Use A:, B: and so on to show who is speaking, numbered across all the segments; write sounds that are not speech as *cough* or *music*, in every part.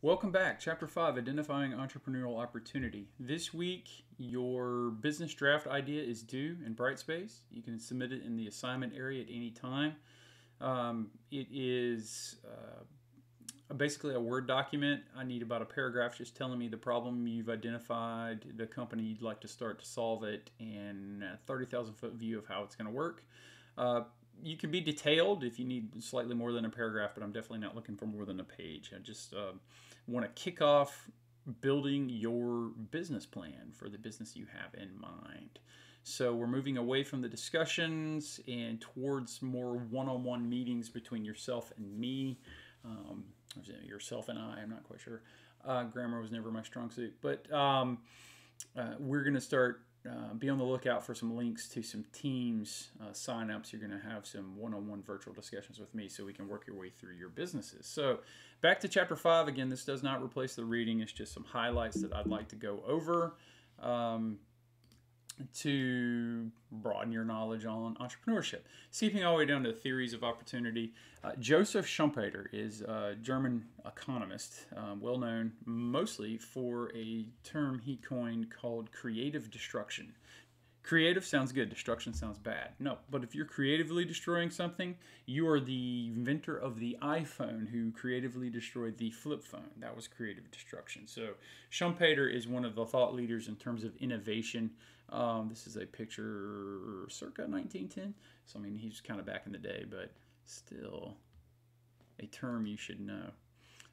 A: Welcome back. Chapter 5 Identifying Entrepreneurial Opportunity. This week, your business draft idea is due in Brightspace. You can submit it in the assignment area at any time. Um, it is uh, basically a Word document. I need about a paragraph just telling me the problem you've identified, the company you'd like to start to solve it, and a 30,000 foot view of how it's going to work. Uh, you can be detailed if you need slightly more than a paragraph, but I'm definitely not looking for more than a page. I just uh, want to kick off building your business plan for the business you have in mind. So we're moving away from the discussions and towards more one-on-one meetings between yourself and me, um, yourself and I. I'm not quite sure. Uh, grammar was never my strong suit, but um, uh, we're going to start uh, be on the lookout for some links to some teams uh, signups. You're going to have some one-on-one virtual discussions with me so we can work your way through your businesses. So back to chapter five. Again, this does not replace the reading. It's just some highlights that I'd like to go over. Um, to broaden your knowledge on entrepreneurship. Skipping all the way down to theories of opportunity, uh, Joseph Schumpeter is a German economist, um, well known mostly for a term he coined called creative destruction. Creative sounds good, destruction sounds bad. No, but if you're creatively destroying something, you are the inventor of the iPhone who creatively destroyed the flip phone. That was creative destruction. So Schumpeter is one of the thought leaders in terms of innovation. Um, this is a picture circa 1910. So, I mean, he's kind of back in the day, but still a term you should know.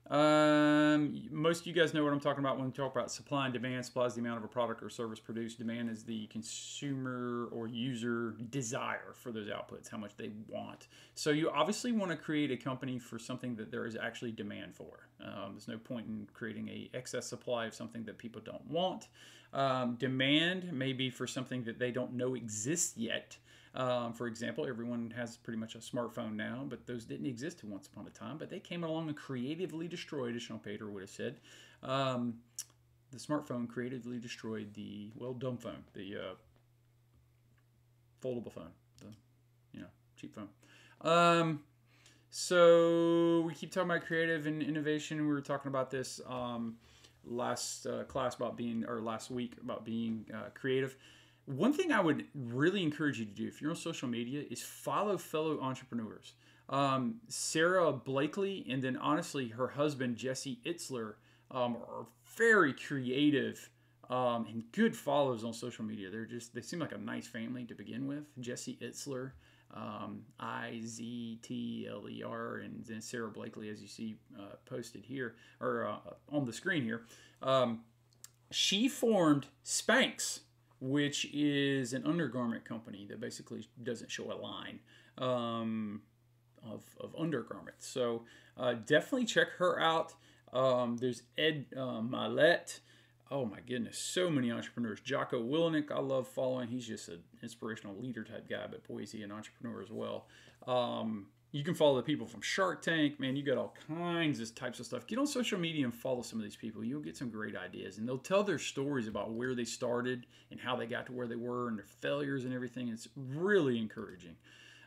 A: Um, most of you guys know what I'm talking about when we talk about supply and demand. Supply is the amount of a product or service produced. Demand is the consumer or user desire for those outputs, how much they want. So you obviously want to create a company for something that there is actually demand for. Um, there's no point in creating a excess supply of something that people don't want. Um, demand may be for something that they don't know exists yet. Um, for example, everyone has pretty much a smartphone now, but those didn't exist once upon a time. But they came along and creatively destroyed, as Schumpeter would have said. Um, the smartphone creatively destroyed the well dumb phone, the uh, foldable phone, the you know cheap phone. Um, so we keep talking about creative and innovation. We were talking about this um, last uh, class about being, or last week about being uh, creative. One thing I would really encourage you to do if you're on social media is follow fellow entrepreneurs. Um, Sara Blakely and then honestly her husband Jesse Itzler um, are very creative um, and good follows on social media. They're just they seem like a nice family to begin with. Jesse Itzler, um, I Z T L E R, and then Sara Blakely, as you see uh, posted here or uh, on the screen here. Um, she formed Spanx which is an undergarment company that basically doesn't show a line um, of, of undergarments. So uh, definitely check her out. Um, there's Ed uh. Oh my goodness, so many entrepreneurs. Jocko Willink, I love following. He's just an inspirational leader type guy, but boy, is he an entrepreneur as well. Um, you can follow the people from Shark Tank. Man, you got all kinds of types of stuff. Get on social media and follow some of these people. You'll get some great ideas. And they'll tell their stories about where they started and how they got to where they were and their failures and everything. It's really encouraging.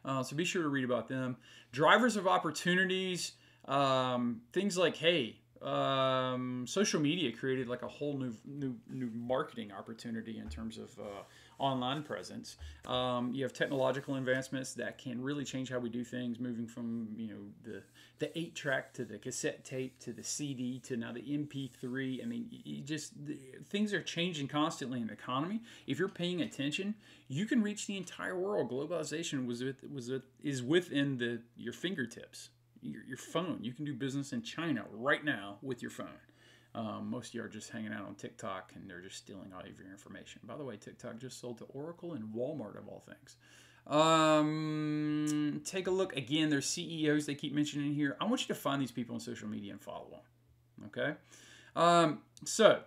A: Uh, so be sure to read about them. Drivers of opportunities, um, things like, hey, um, social media created like a whole new new new marketing opportunity in terms of uh, online presence. Um, you have technological advancements that can really change how we do things, moving from you know the the eight track to the cassette tape to the CD to now the MP3. I mean, you just things are changing constantly in the economy. If you're paying attention, you can reach the entire world. Globalization was with, was with, is within the your fingertips. Your, your phone. You can do business in China right now with your phone. Um, most of you are just hanging out on TikTok and they're just stealing all of your information. By the way, TikTok just sold to Oracle and Walmart, of all things. Um, take a look. Again, there's CEOs they keep mentioning here. I want you to find these people on social media and follow them. Okay? Um, so,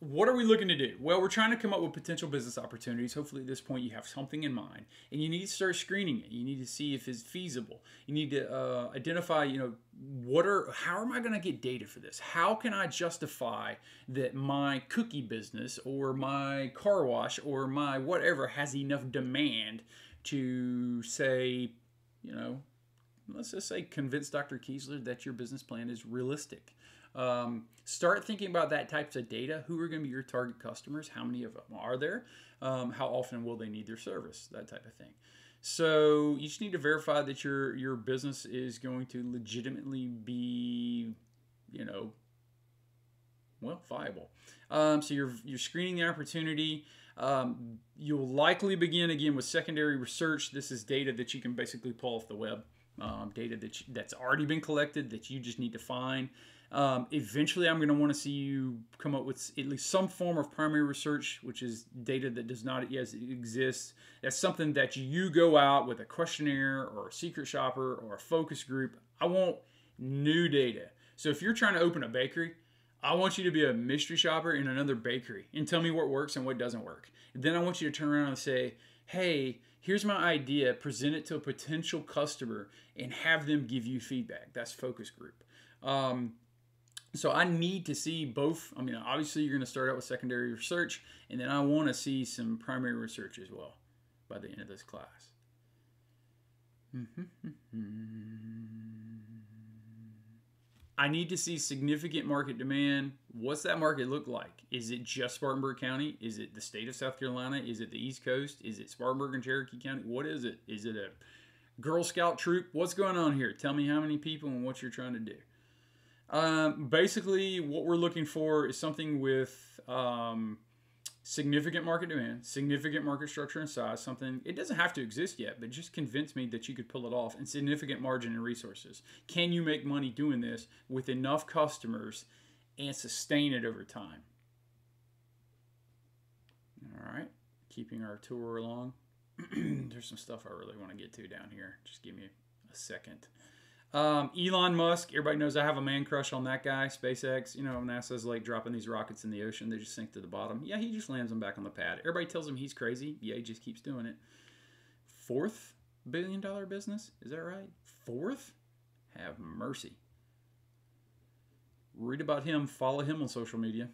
A: what are we looking to do? Well, we're trying to come up with potential business opportunities. Hopefully, at this point, you have something in mind, and you need to start screening it. You need to see if it's feasible. You need to uh, identify, you know, what are, how am I going to get data for this? How can I justify that my cookie business or my car wash or my whatever has enough demand to say, you know, let's just say convince Dr. Keisler that your business plan is realistic. Um, start thinking about that types of data. Who are going to be your target customers? How many of them are there? Um, how often will they need their service? That type of thing. So you just need to verify that your your business is going to legitimately be, you know, well, viable. Um, so you're you're screening the opportunity. Um, you'll likely begin again with secondary research. This is data that you can basically pull off the web, um, data that you, that's already been collected that you just need to find. Um, eventually, I'm going to want to see you come up with at least some form of primary research, which is data that does not yet exist. That's something that you go out with a questionnaire or a secret shopper or a focus group. I want new data. So if you're trying to open a bakery, I want you to be a mystery shopper in another bakery and tell me what works and what doesn't work. And then I want you to turn around and say, hey, here's my idea, present it to a potential customer and have them give you feedback. That's focus group. Um, so I need to see both. I mean, obviously, you're going to start out with secondary research, and then I want to see some primary research as well by the end of this class. I need to see significant market demand. What's that market look like? Is it just Spartanburg County? Is it the state of South Carolina? Is it the East Coast? Is it Spartanburg and Cherokee County? What is it? Is it a Girl Scout troop? What's going on here? Tell me how many people and what you're trying to do. Um, basically, what we're looking for is something with um, significant market demand, significant market structure and size, something, it doesn't have to exist yet, but just convince me that you could pull it off, and significant margin and resources. Can you make money doing this with enough customers and sustain it over time? All right, keeping our tour along. *clears throat* There's some stuff I really want to get to down here. Just give me a second. Um, Elon Musk, everybody knows I have a man crush on that guy. SpaceX, you know, NASA's like dropping these rockets in the ocean, they just sink to the bottom. Yeah, he just lands them back on the pad. Everybody tells him he's crazy. Yeah, he just keeps doing it. Fourth billion dollar business, is that right? Fourth? Have mercy. Read about him, follow him on social media.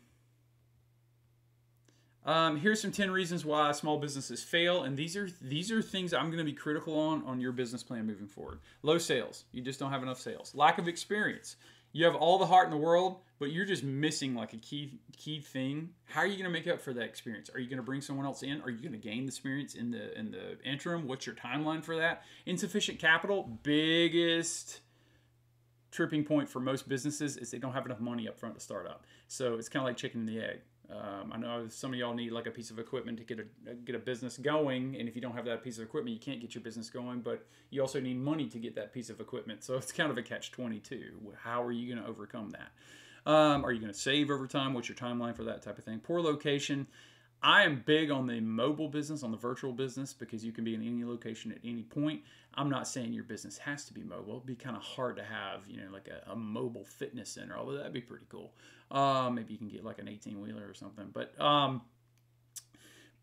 A: Um, here's some 10 reasons why small businesses fail, and these are these are things I'm going to be critical on on your business plan moving forward. Low sales, you just don't have enough sales. Lack of experience, you have all the heart in the world, but you're just missing like a key key thing. How are you going to make up for that experience? Are you going to bring someone else in? Are you going to gain the experience in the in the interim? What's your timeline for that? Insufficient capital, biggest tripping point for most businesses is they don't have enough money up front to start up. So it's kind of like chicken and the egg. Um, I know some of y'all need like a piece of equipment to get a get a business going, and if you don't have that piece of equipment, you can't get your business going. But you also need money to get that piece of equipment, so it's kind of a catch twenty two. How are you going to overcome that? Um, are you going to save over time? What's your timeline for that type of thing? Poor location. I am big on the mobile business, on the virtual business, because you can be in any location at any point. I'm not saying your business has to be mobile. It'd be kind of hard to have, you know, like a, a mobile fitness center, although that'd be pretty cool. Um, maybe you can get like an 18 wheeler or something. But um,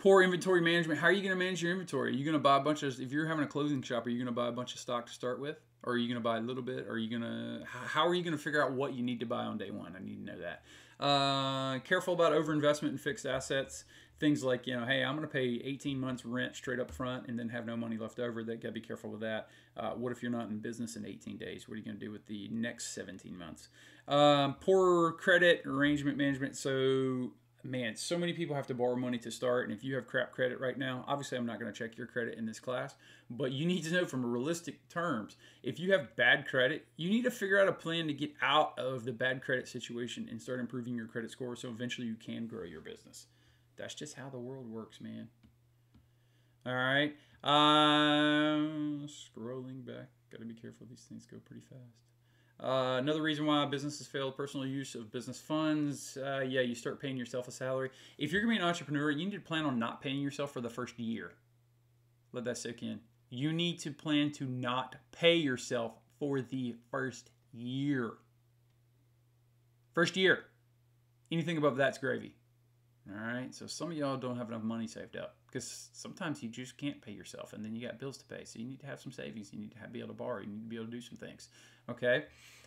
A: poor inventory management. How are you going to manage your inventory? Are you going to buy a bunch of, if you're having a clothing shop, are you going to buy a bunch of stock to start with? Or are you going to buy a little bit? Or are you going to, how are you going to figure out what you need to buy on day one? I need to know that. Uh, careful about overinvestment in fixed assets things like you know hey i'm going to pay 18 months rent straight up front and then have no money left over that got to be careful with that uh, what if you're not in business in 18 days what are you going to do with the next 17 months um, poor credit arrangement management so man so many people have to borrow money to start and if you have crap credit right now obviously i'm not going to check your credit in this class but you need to know from realistic terms if you have bad credit you need to figure out a plan to get out of the bad credit situation and start improving your credit score so eventually you can grow your business that's just how the world works, man. All right. Um, scrolling back. Got to be careful. These things go pretty fast. Uh, another reason why businesses fail personal use of business funds. Uh, yeah, you start paying yourself a salary. If you're going to be an entrepreneur, you need to plan on not paying yourself for the first year. Let that sink in. You need to plan to not pay yourself for the first year. First year. Anything above that's gravy. All right. So some of y'all don't have enough money saved up because sometimes you just can't pay yourself and then you got bills to pay. So you need to have some savings. You need to have, be able to borrow. You need to be able to do some things. Okay.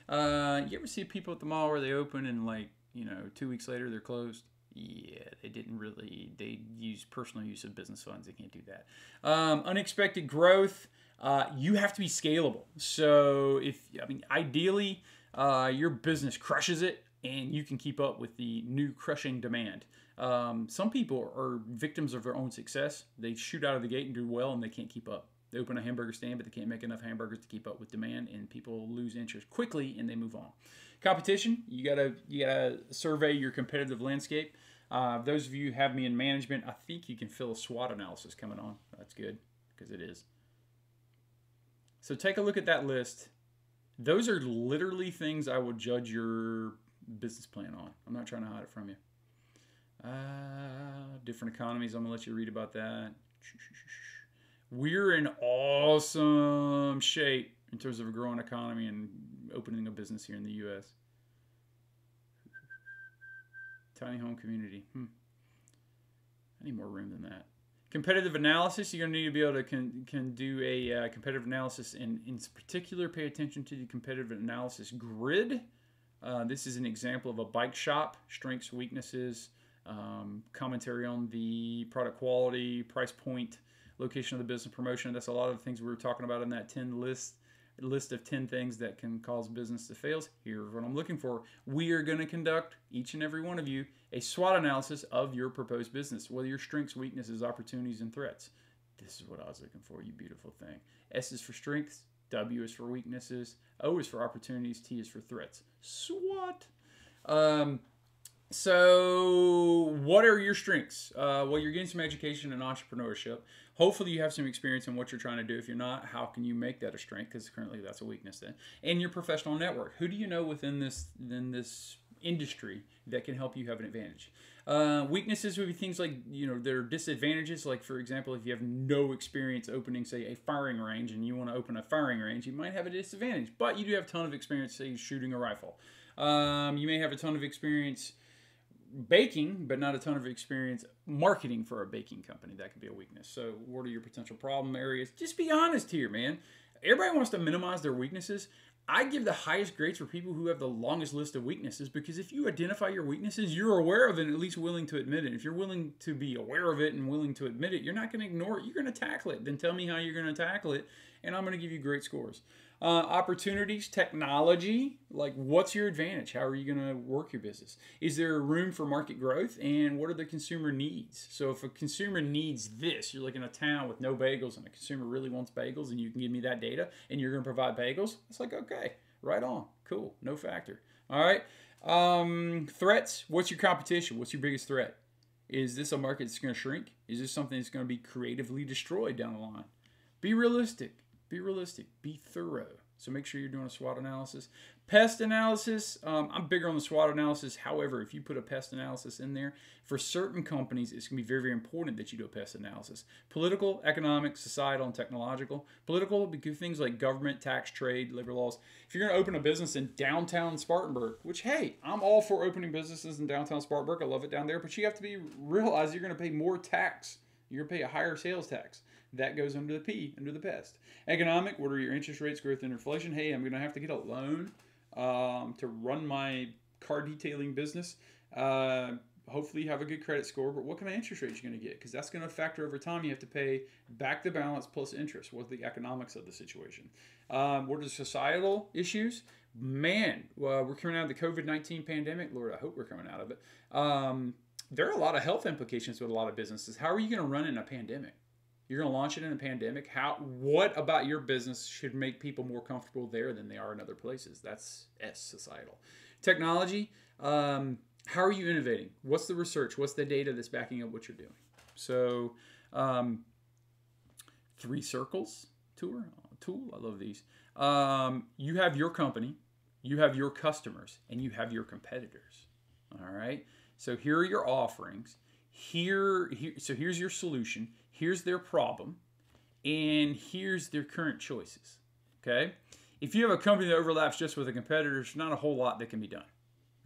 A: Uh, you ever see people at the mall where they open and like, you know, two weeks later they're closed? Yeah, they didn't really, they use personal use of business funds. They can't do that. Um, unexpected growth. uh, you have to be scalable. So if I mean, ideally, uh, your business crushes it, and you can keep up with the new crushing demand. Um, some people are victims of their own success. They shoot out of the gate and do well, and they can't keep up. They open a hamburger stand, but they can't make enough hamburgers to keep up with demand, and people lose interest quickly and they move on. Competition, you gotta you gotta survey your competitive landscape. Uh, those of you who have me in management, I think you can feel a SWOT analysis coming on. That's good because it is. So take a look at that list. Those are literally things I would judge your business plan on. I'm not trying to hide it from you. Uh, different economies. I'm gonna let you read about that. We're in awesome shape in terms of a growing economy and opening a business here in the U.S. Tiny home community. Hmm. I need more room than that. Competitive analysis, you're to need to be able to can, can do a uh, competitive analysis and in particular pay attention to the competitive analysis grid. Uh, this is an example of a bike shop, strengths, weaknesses, um, commentary on the product quality, price point, location of the business promotion. That's a lot of the things we were talking about in that 10 list list of 10 things that can cause business to fail. Here's what I'm looking for. We are going to conduct, each and every one of you, a SWOT analysis of your proposed business, whether your strengths, weaknesses, opportunities, and threats. This is what I was looking for, you beautiful thing. S is for strengths, W is for weaknesses, O is for opportunities, T is for threats. SWOT. Um, so, what are your strengths? Uh, well, you're getting some education in entrepreneurship. Hopefully, you have some experience in what you're trying to do. If you're not, how can you make that a strength? Because currently, that's a weakness. Then, and your professional network. Who do you know within this in this industry that can help you have an advantage? Uh, weaknesses would be things like you know there are disadvantages. Like for example, if you have no experience opening, say, a firing range, and you want to open a firing range, you might have a disadvantage. But you do have a ton of experience, say, shooting a rifle. Um, you may have a ton of experience baking, but not a ton of experience marketing for a baking company. That could be a weakness. So, what are your potential problem areas? Just be honest here, man. Everybody wants to minimize their weaknesses. I give the highest grades for people who have the longest list of weaknesses because if you identify your weaknesses, you're aware of it and at least willing to admit it. If you're willing to be aware of it and willing to admit it, you're not going to ignore it. You're going to tackle it. Then tell me how you're going to tackle it, and I'm going to give you great scores. Uh, opportunities, technology, like what's your advantage? How are you going to work your business? Is there room for market growth? And what are the consumer needs? So if a consumer needs this, you're like in a town with no bagels and a consumer really wants bagels and you can give me that data and you're going to provide bagels, it's like, okay, right on. Cool. No factor. All right. Um, threats. What's your competition? What's your biggest threat? Is this a market that's going to shrink? Is this something that's going to be creatively destroyed down the line? Be realistic. Be realistic. Be thorough. So make sure you're doing a SWOT analysis. Pest analysis, um, I'm bigger on the SWOT analysis. However, if you put a pest analysis in there, for certain companies, it's going to be very, very important that you do a pest analysis. Political, economic, societal, and technological. Political, because things like government, tax, trade, labor laws. If you're going to open a business in downtown Spartanburg, which, hey, I'm all for opening businesses in downtown Spartanburg. I love it down there, but you have to be realize you're going to pay more tax. You're going to pay a higher sales tax. That goes under the P, under the pest. Economic, what are your interest rates, growth, and inflation? Hey, I'm going to have to get a loan um, to run my car detailing business. Uh, hopefully, you have a good credit score, but what kind of interest rate you're going to get? Because that's going to factor over time. You have to pay back the balance plus interest. What's the economics of the situation? Um, what are the societal issues? Man, well, we're coming out of the COVID 19 pandemic. Lord, I hope we're coming out of it. Um, there are a lot of health implications with a lot of businesses. How are you going to run in a pandemic? You're going to launch it in a pandemic. How? What about your business should make people more comfortable there than they are in other places? That's S societal. Technology. Um, how are you innovating? What's the research? What's the data that's backing up what you're doing? So, um, three circles tour tool. I love these. Um, you have your company, you have your customers, and you have your competitors. All right. So here are your offerings. Here, here so here's your solution here's their problem, and here's their current choices. Okay? If you have a company that overlaps just with a competitor, there's not a whole lot that can be done.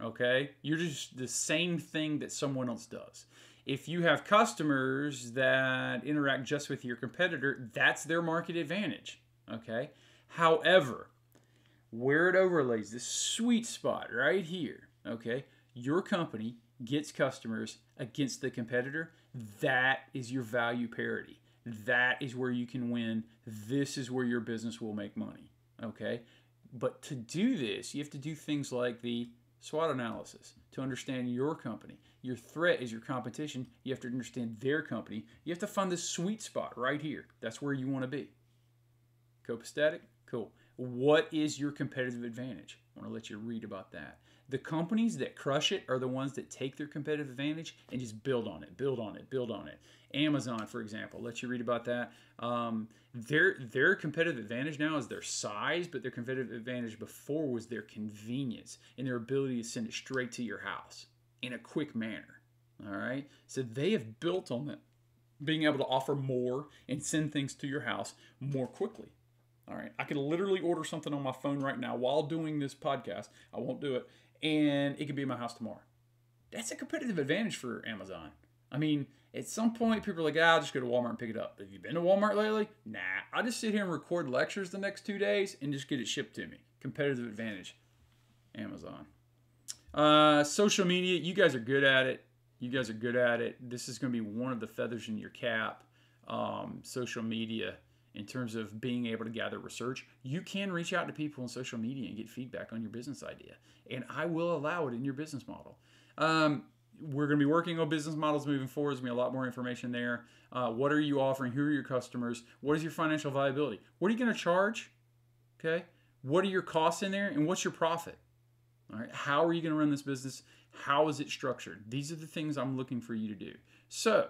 A: Okay? You're just the same thing that someone else does. If you have customers that interact just with your competitor, that's their market advantage. Okay? However, where it overlays this sweet spot right here, okay? Your company gets customers against the competitor, that is your value parity. That is where you can win. This is where your business will make money. Okay? But to do this, you have to do things like the SWOT analysis to understand your company. Your threat is your competition. You have to understand their company. You have to find the sweet spot right here. That's where you want to be. Copacetic? Cool. What is your competitive advantage? I want to let you read about that. The companies that crush it are the ones that take their competitive advantage and just build on it, build on it, build on it. Amazon, for example, let you read about that. Um, their their competitive advantage now is their size, but their competitive advantage before was their convenience and their ability to send it straight to your house in a quick manner. All right, so they have built on that, being able to offer more and send things to your house more quickly. All right, I can literally order something on my phone right now while doing this podcast. I won't do it, and it could be in my house tomorrow. That's a competitive advantage for Amazon. I mean, at some point, people are like, ah, I'll just go to Walmart and pick it up. Have you been to Walmart lately? Nah. I'll just sit here and record lectures the next two days and just get it shipped to me. Competitive advantage. Amazon. Uh, social media, you guys are good at it. You guys are good at it. This is going to be one of the feathers in your cap. Um, social media, in terms of being able to gather research, you can reach out to people on social media and get feedback on your business idea. And I will allow it in your business model. Um, we're going to be working on business models moving forward. There's going to be a lot more information there. Uh, what are you offering? Who are your customers? What is your financial viability? What are you going to charge? Okay. What are your costs in there? And what's your profit? All right. How are you going to run this business? How is it structured? These are the things I'm looking for you to do. So,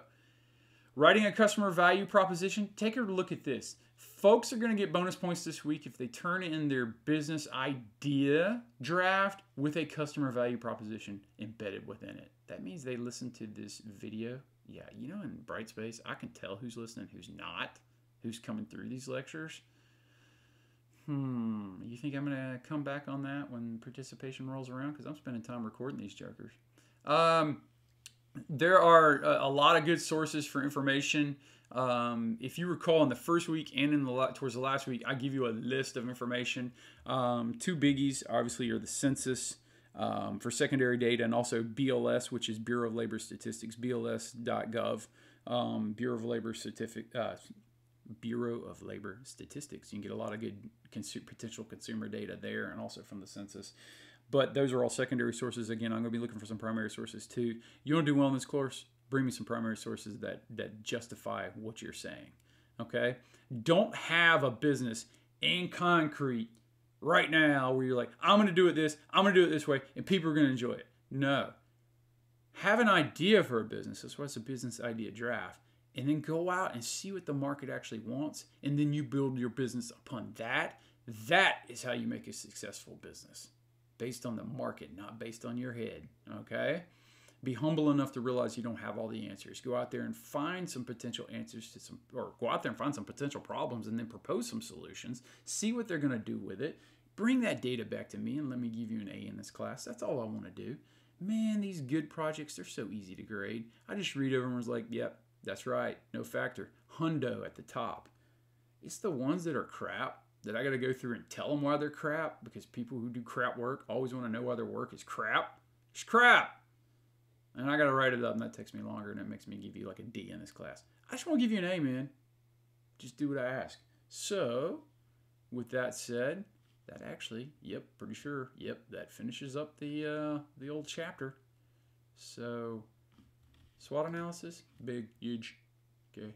A: writing a customer value proposition, take a look at this. Folks are going to get bonus points this week if they turn in their business idea draft with a customer value proposition embedded within it. That means they listen to this video. Yeah, you know, in Brightspace, I can tell who's listening, who's not, who's coming through these lectures. Hmm, you think I'm going to come back on that when participation rolls around? Because I'm spending time recording these jokers. Um, there are a, a, lot of good sources for information. Um, if you recall, in the first week and in the towards the last week, I give you a list of information. Um, two biggies, obviously, are the census um, for secondary data and also BLS, which is Bureau of Labor Statistics, BLS.gov, um, Bureau of Labor. Uh, Bureau of Labor Statistics. You can get a lot of good consu- potential consumer data there and also from the census. But those are all secondary sources. Again, I'm going to be looking for some primary sources too. You want to do well in this course? Bring me some primary sources that that justify what you're saying. Okay? Don't have a business in concrete right now where you're like, I'm going to do it this, I'm going to do it this way, and people are going to enjoy it. No. Have an idea for a business. That's why it's a business idea draft. And then go out and see what the market actually wants. And then you build your business upon that. That is how you make a successful business based on the market, not based on your head. Okay? Be humble enough to realize you don't have all the answers. Go out there and find some potential answers to some, or go out there and find some potential problems and then propose some solutions. See what they're going to do with it. Bring that data back to me and let me give you an A in this class. That's all I want to do. Man, these good projects, they're so easy to grade. I just read over them and was like, yep, that's right, no factor. Hundo at the top. It's the ones that are crap that I got to go through and tell them why they're crap because people who do crap work always want to know why their work is crap. It's crap. And I got to write it up, and that takes me longer, and it makes me give you like a D in this class. I just want to give you an A, man. Just do what I ask. So, with that said, that actually, yep, pretty sure, yep, that finishes up the uh, the old chapter. So, SWOT analysis, big, huge. Okay.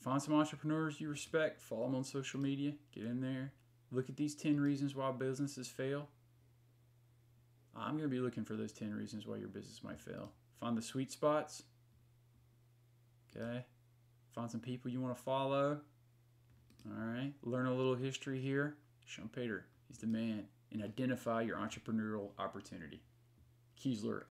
A: Find some entrepreneurs you respect, follow them on social media, get in there, look at these 10 reasons why businesses fail. I'm going to be looking for those 10 reasons why your business might fail. Find the sweet spots. Okay. Find some people you want to follow. All right. Learn a little history here. Schumpeter, he's the man. And identify your entrepreneurial opportunity. Keisler